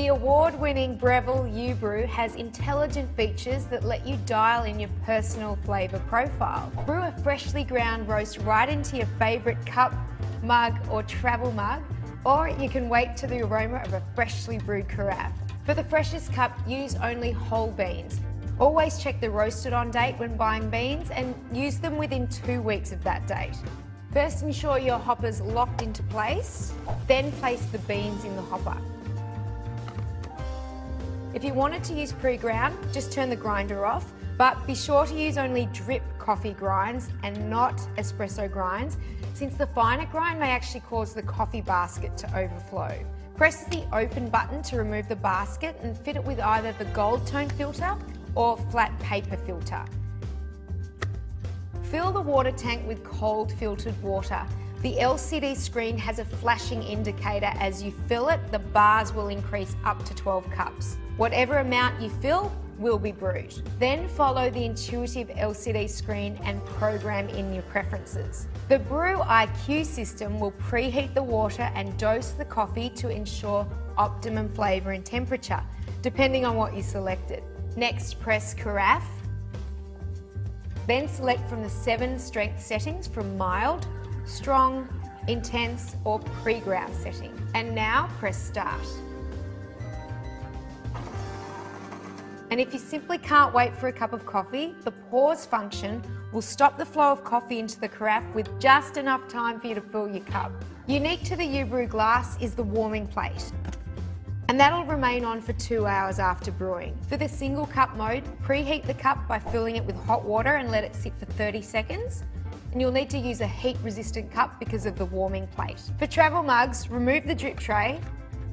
The award-winning Breville YouBrew has intelligent features that let you dial in your personal flavour profile. Brew a freshly ground roast right into your favourite cup, mug or travel mug, or you can wait to the aroma of a freshly brewed carafe. For the freshest cup, use only whole beans. Always check the roasted on date when buying beans and use them within two weeks of that date. First ensure your hopper's locked into place, then place the beans in the hopper. If you wanted to use pre-ground, just turn the grinder off, but be sure to use only drip coffee grinds and not espresso grinds, since the finer grind may actually cause the coffee basket to overflow. Press the open button to remove the basket and fit it with either the gold tone filter or flat paper filter. Fill the water tank with cold filtered water. The LCD screen has a flashing indicator as you fill it, the bars will increase up to 12 cups. Whatever amount you fill will be brewed. Then follow the intuitive LCD screen and program in your preferences. The Brew IQ system will preheat the water and dose the coffee to ensure optimum flavour and temperature, depending on what you selected. Next, press Carafe. Then select from the seven strength settings from mild, strong, intense or pre-ground setting. And now press Start. And if you simply can't wait for a cup of coffee, the pause function will stop the flow of coffee into the carafe with just enough time for you to fill your cup. Unique to the YouBrew glass is the warming plate. And that'll remain on for two hours after brewing. For the single cup mode, preheat the cup by filling it with hot water and let it sit for 30 seconds. And you'll need to use a heat resistant cup because of the warming plate. For travel mugs, remove the drip tray,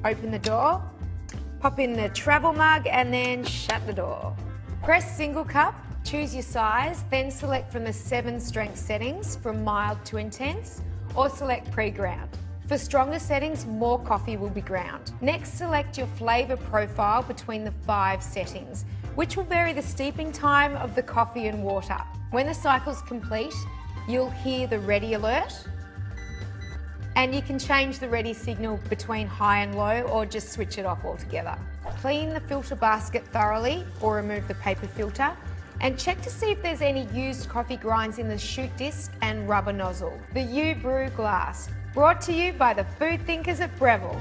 open the door, Pop in the travel mug and then shut the door. Press single cup, choose your size, then select from the seven strength settings from mild to intense or select pre-ground. For stronger settings, more coffee will be ground. Next, select your flavour profile between the five settings, which will vary the steeping time of the coffee and water. When the cycle's complete, you'll hear the ready alert, and you can change the ready signal between high and low or just switch it off altogether. Clean the filter basket thoroughly or remove the paper filter and check to see if there's any used coffee grinds in the chute disc and rubber nozzle. The YouBrew glass, brought to you by the food thinkers at Breville.